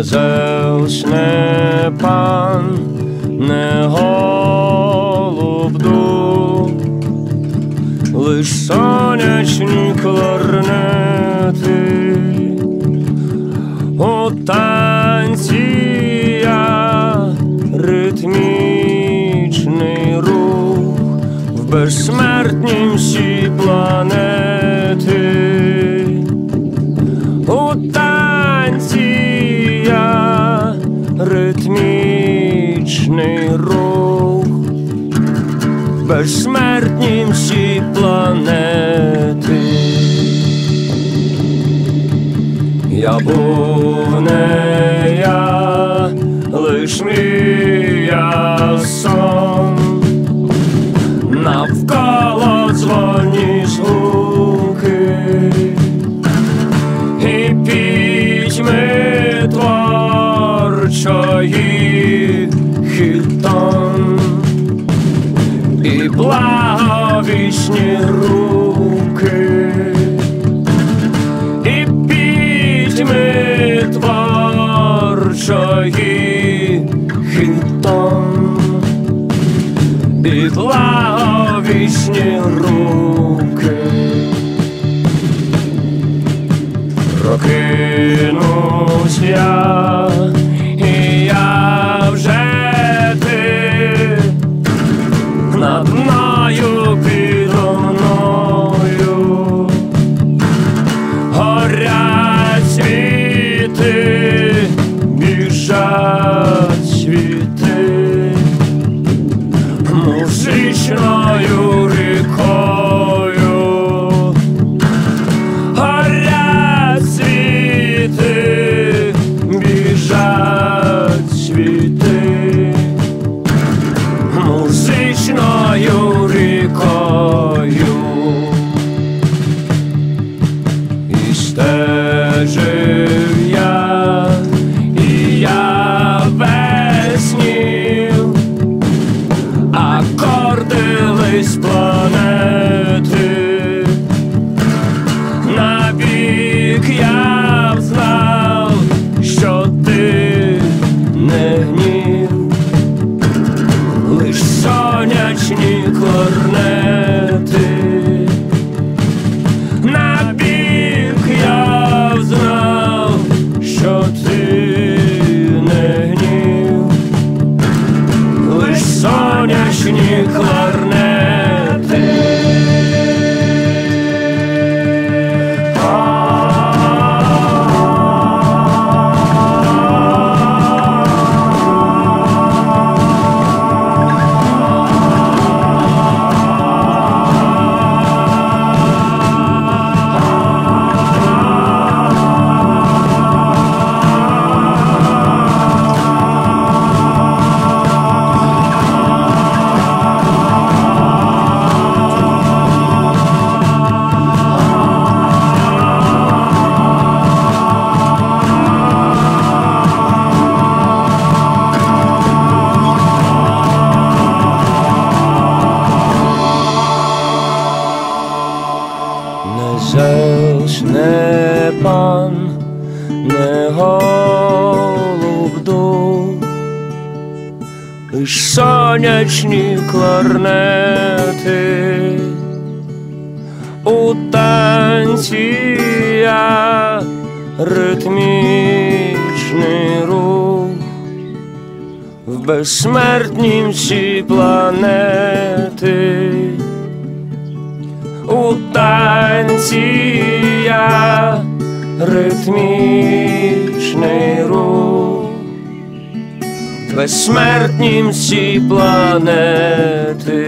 не Зевс, не пан, не голубду, лиш сонячні кларнети. У танці я ритмічний рух. В безсмертнім сі планети. У ритмічний рух безсмертні всі планети. Я був не я, лиш мій я творчої хитом, і благовісні руки. музичною рікою. Лись планети, Навік я знав, що ти не гнів, лиш сонячні Не пан, не голубду, лиш сонячні кларнети у танці я ритмічний рух в безсмертнім всі планети танція, ритмічний рух, безсмертнім всі планети.